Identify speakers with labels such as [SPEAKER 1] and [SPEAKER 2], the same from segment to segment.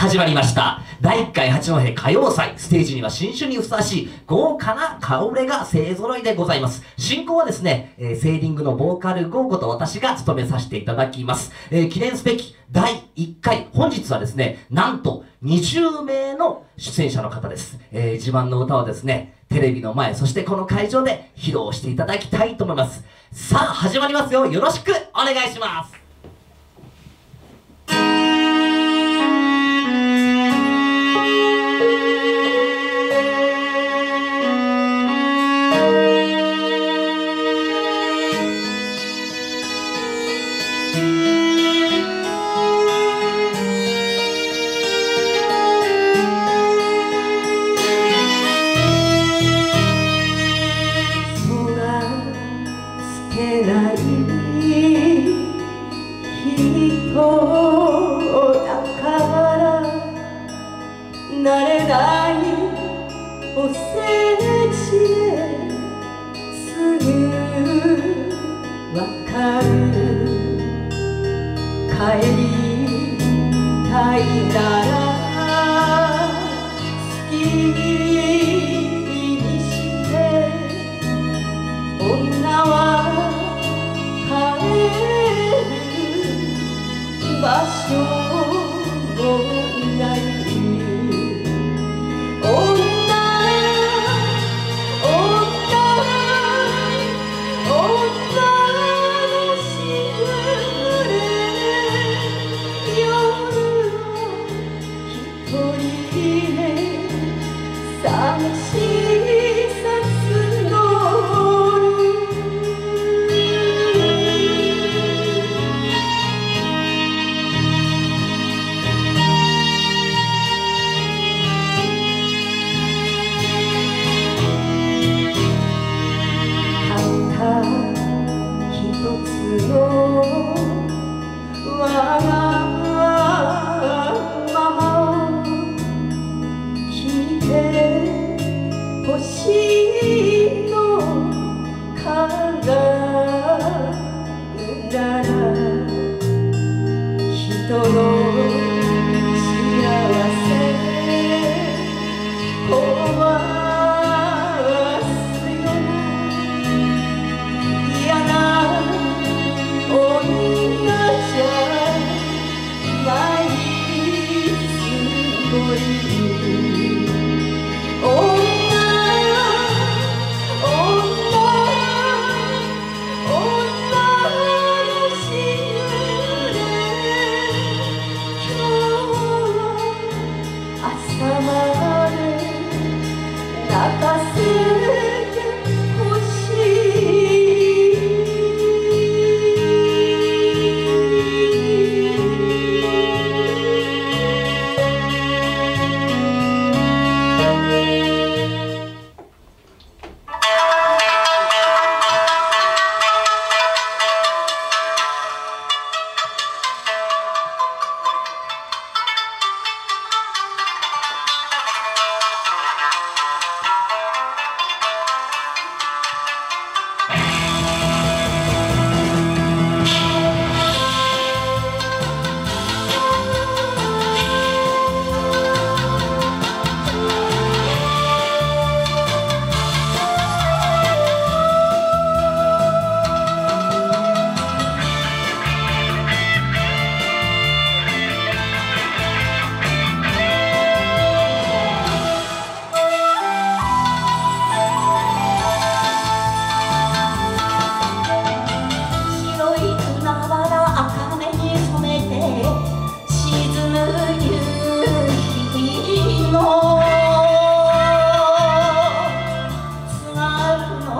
[SPEAKER 1] 始まりました。第1回八戸歌謡祭。ステージには新春にふさわしい豪華な顔ぶれが勢揃いでございます。進行はですね、えー、セーリングのボーカルゴーゴと私が務めさせていただきます、えー記念すべき第1回。本日はですねなんと20名の出演者の方です、えー自慢の歌をですねテレビの前そしてこの会場で披露していただきたいと思います。さあ始まりますよ。よろしくお願いします。
[SPEAKER 2] 帰り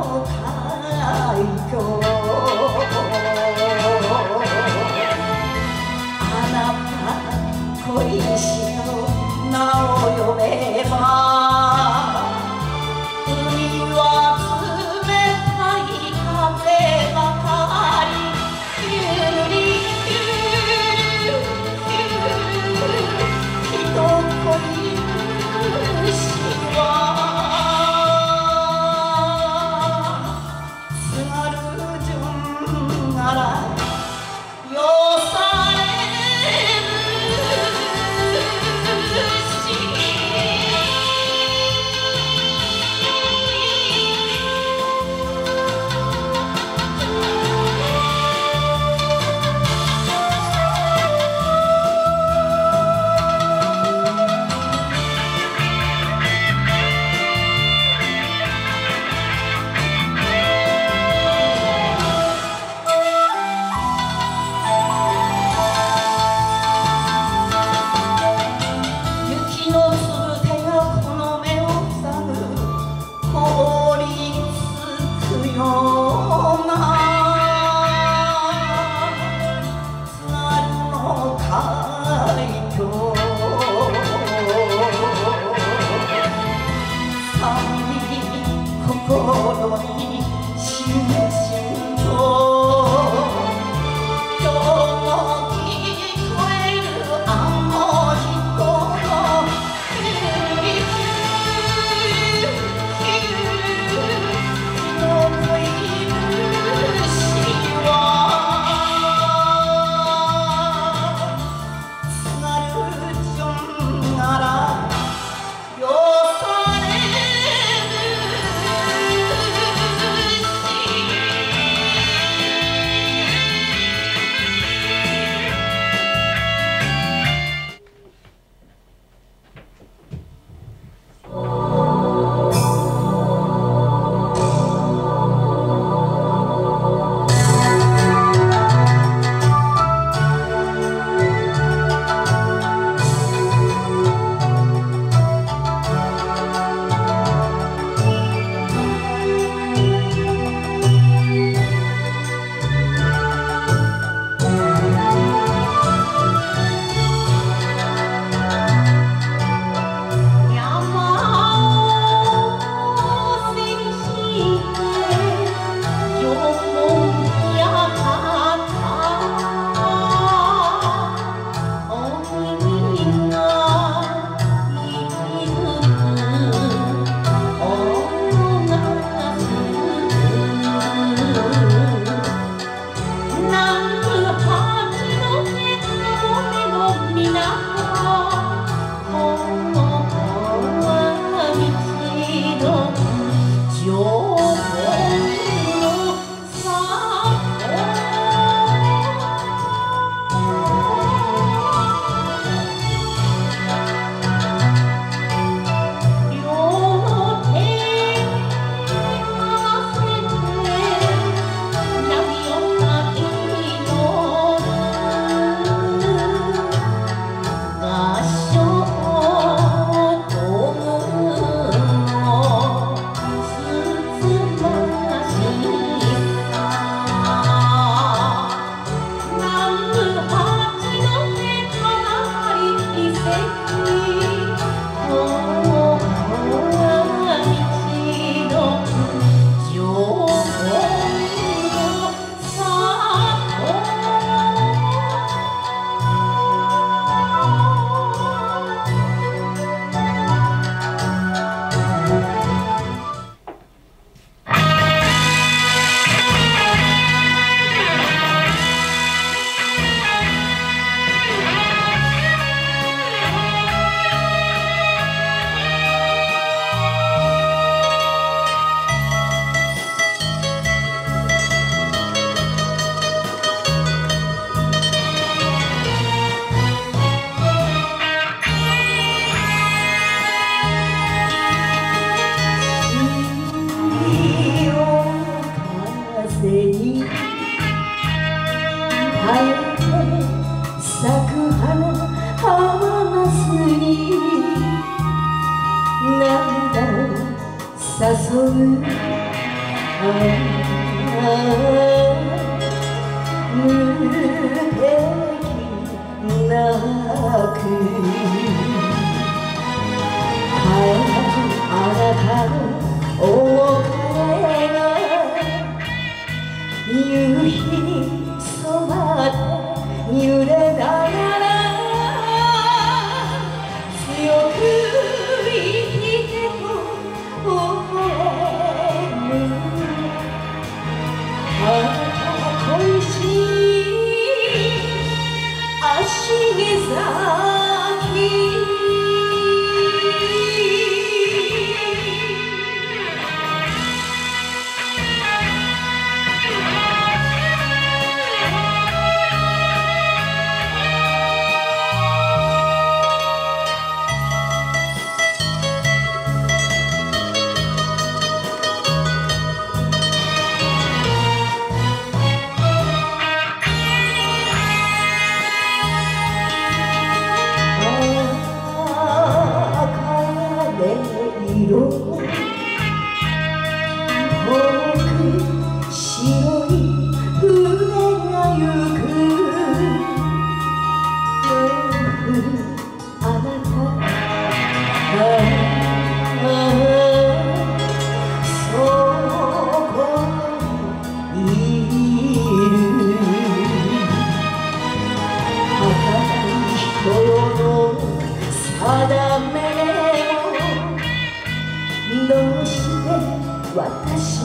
[SPEAKER 2] 好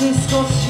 [SPEAKER 2] disco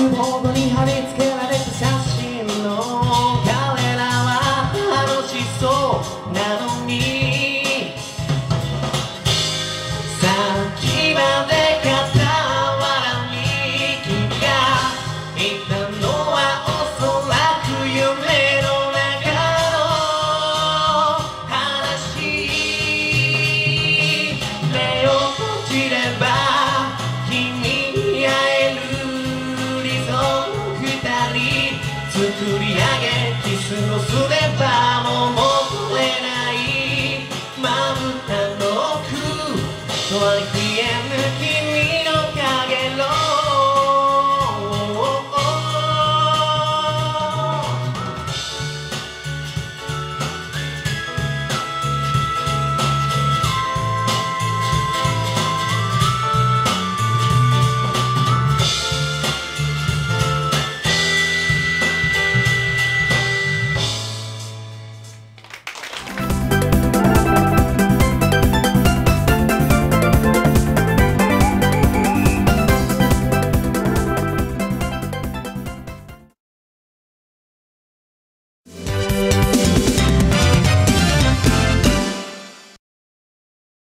[SPEAKER 2] るボーに貼り付ける